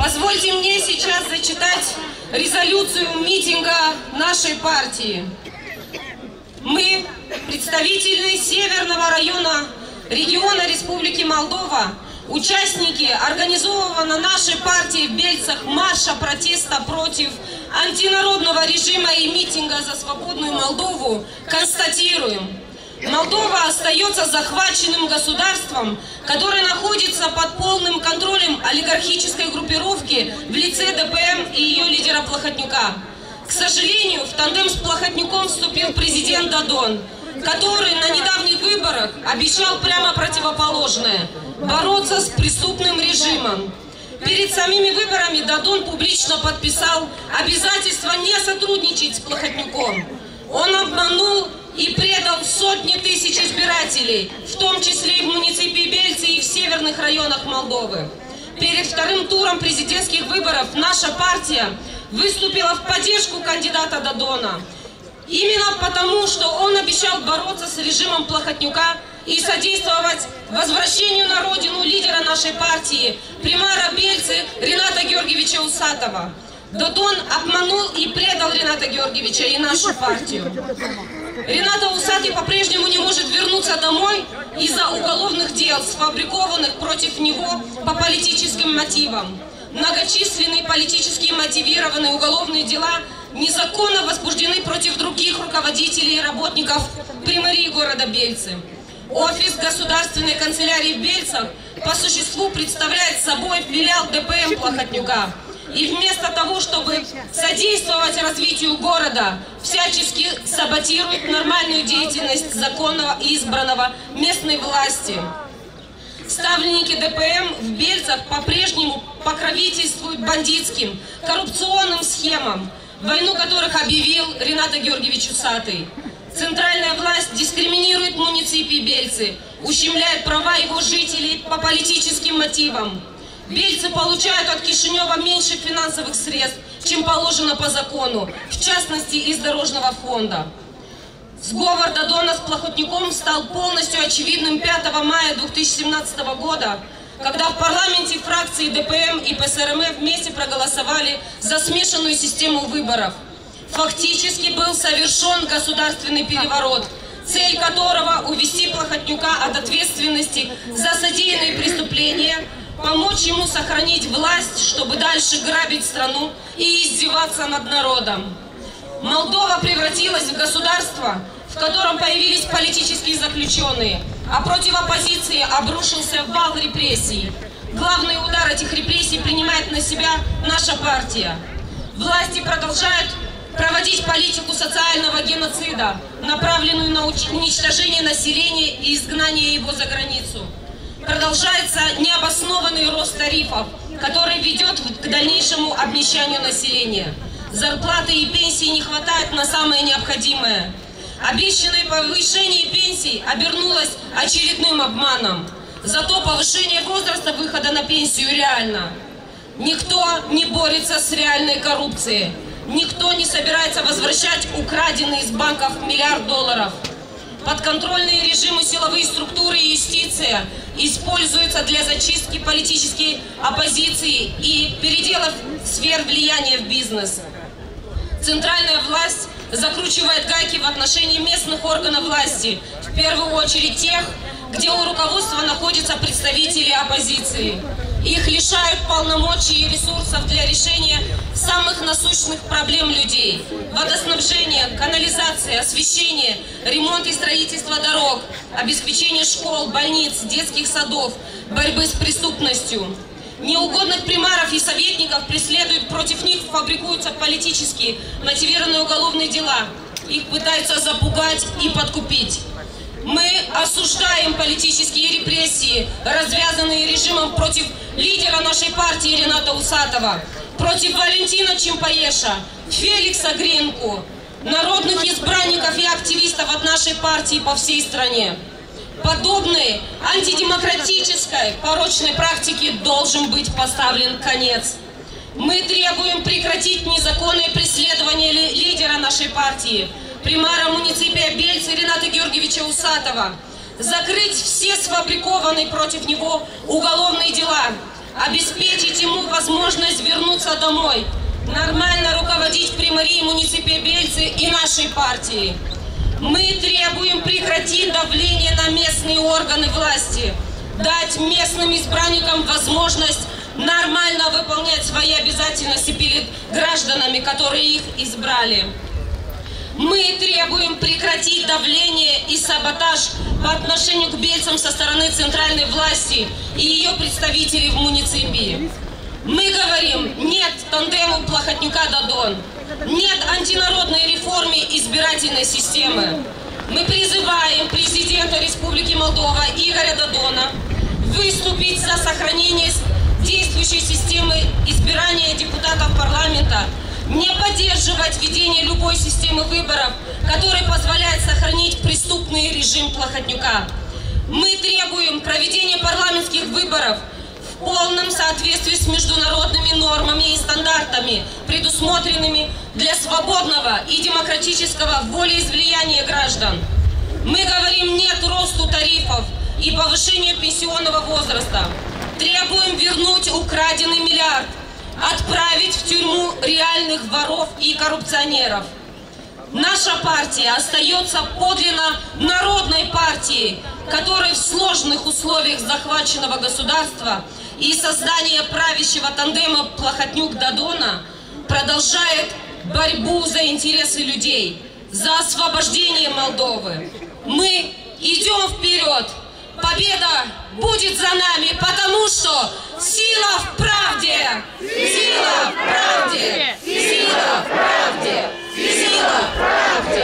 Позвольте мне сейчас зачитать резолюцию митинга нашей партии. Мы, представители Северного района региона Республики Молдова, участники организованного нашей партией в Бельцах марша протеста против антинародного режима и митинга за свободную Молдову, констатируем, Молдова остается захваченным государством, которое находится под полным контролем олигархической группировки в лице ДПМ и ее лидера Плохотнюка. К сожалению, в тандем с Плохотнюком вступил президент Дадон, который на недавних выборах обещал прямо противоположное – бороться с преступным режимом. Перед самими выборами Дадон публично подписал обязательство не сотрудничать с Плохотнюком. Он обманул тысяч избирателей, в том числе и в муниципии Бельцы и в северных районах Молдовы. Перед вторым туром президентских выборов наша партия выступила в поддержку кандидата Дадона. Именно потому, что он обещал бороться с режимом Плохотнюка и содействовать возвращению на родину лидера нашей партии, примара Бельцы Рената Георгиевича Усатова. Дадон обманул и предал Рената Георгиевича и нашу партию. Рената Усатый по-прежнему не может вернуться домой из-за уголовных дел, сфабрикованных против него по политическим мотивам. Многочисленные политически мотивированные уголовные дела незаконно возбуждены против других руководителей и работников примарии города Бельцы. Офис государственной канцелярии в Бельцах по существу представляет собой филиал ДПМ Плохотнюка. И вместо того, чтобы содействовать развитию города, всячески саботирует нормальную деятельность законного и избранного местной власти. Ставленники ДПМ в Бельцах по-прежнему покровительствуют бандитским, коррупционным схемам, войну которых объявил Рената Георгиевич Усатый. Центральная власть дискриминирует муниципии Бельцы, ущемляет права его жителей по политическим мотивам. Бельцы получают от Кишинева меньше финансовых средств, чем положено по закону, в частности из Дорожного фонда. Сговор Дадона с Плохотником стал полностью очевидным 5 мая 2017 года, когда в парламенте фракции ДПМ и ПСРМ вместе проголосовали за смешанную систему выборов. Фактически был совершен государственный переворот, цель которого увести Плохотнюка от ответственности за содеянные преступления – помочь ему сохранить власть, чтобы дальше грабить страну и издеваться над народом. Молдова превратилась в государство, в котором появились политические заключенные, а против оппозиции обрушился вал репрессий. Главный удар этих репрессий принимает на себя наша партия. Власти продолжают проводить политику социального геноцида, направленную на уничтожение населения и изгнание его за границу продолжается необоснованный рост тарифов, который ведет к дальнейшему обнищанию населения. Зарплаты и пенсии не хватает на самое необходимое. Обещанное повышение пенсий обернулось очередным обманом. Зато повышение возраста выхода на пенсию реально. Никто не борется с реальной коррупцией. Никто не собирается возвращать украденный из банков миллиард долларов. Подконтрольные режимы силовые структуры и юстиция используются для зачистки политической оппозиции и переделов сфер влияния в бизнес. Центральная власть закручивает гайки в отношении местных органов власти, в первую очередь тех, где у руководства находятся представители оппозиции. Их лишают полномочий и ресурсов для решения самых насущных проблем людей. Водоснабжение, канализация, освещение, ремонт и строительство дорог, обеспечение школ, больниц, детских садов, борьбы с преступностью. Неугодных примаров и советников преследуют, против них фабрикуются политические мотивированные уголовные дела. Их пытаются запугать и подкупить. Мы осуждаем политические репрессии, развязанные режимом против лидера нашей партии Рената Усатова, против Валентина Чемпаеша, Феликса Гринку, народных избранников и активистов от нашей партии по всей стране. Подобной антидемократической порочной практике должен быть поставлен конец. Мы требуем прекратить незаконное преследование лидера нашей партии – примара муниципия Бельца Рената Георгиевича Усатова, закрыть все сфабрикованные против него уголовные дела, обеспечить ему возможность вернуться домой, нормально руководить примарией муниципе Бельцы и нашей партией. Мы требуем прекратить давление на местные органы власти, дать местным избранникам возможность нормально выполнять свои обязательности перед гражданами, которые их избрали. Мы требуем прекратить давление и саботаж по отношению к бельцам со стороны центральной власти и ее представителей в муниципии. Мы говорим «нет» тандему Плохотнюка-Дадон, «нет» антинародной реформе избирательной системы. Мы призываем президента Республики Молдова Игоря Дадона выступить за сохранение действующей системы избирания депутатов парламента не поддерживать введение любой системы выборов, которая позволяет сохранить преступный режим Плохотнюка. Мы требуем проведения парламентских выборов в полном соответствии с международными нормами и стандартами, предусмотренными для свободного и демократического волеизлияния граждан. Мы говорим «нет» росту тарифов и повышению пенсионного возраста. Требуем вернуть украденный миллиард отправить в тюрьму реальных воров и коррупционеров. Наша партия остается подлинно народной партией, которая в сложных условиях захваченного государства и создания правящего тандема Плохотнюк-Дадона продолжает борьбу за интересы людей, за освобождение Молдовы. Мы идем вперед! Победа будет за нами, потому что сила в правде! Сила в правде! Сила в правде! Сила в правде!